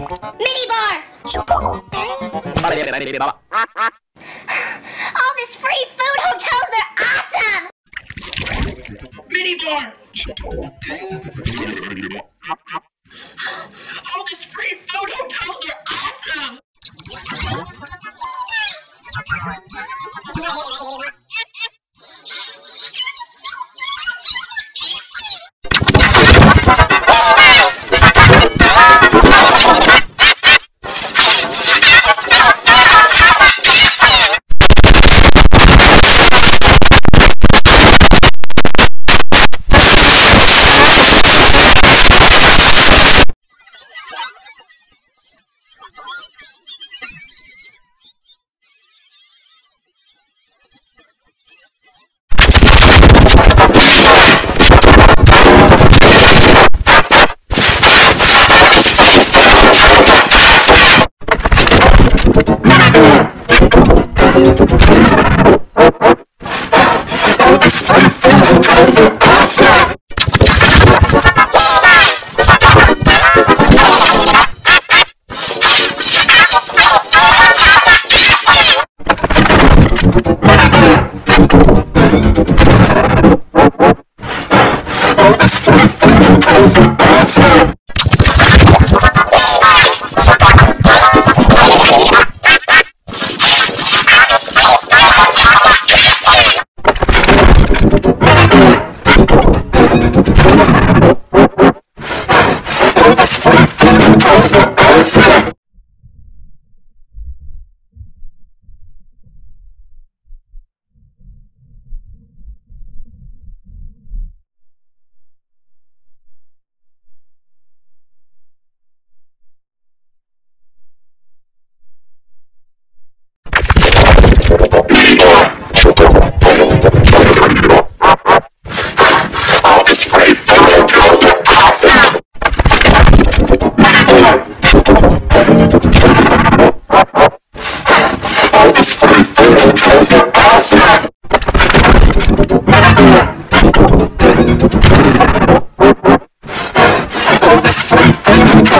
Mini bar! All this free food hotels are awesome! Mini bar! All this free food hotels are awesome!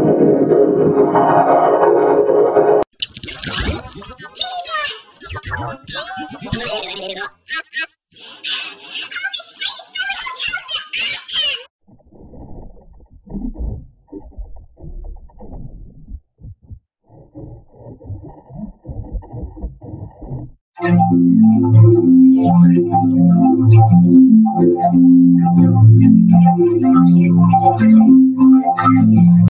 いいね!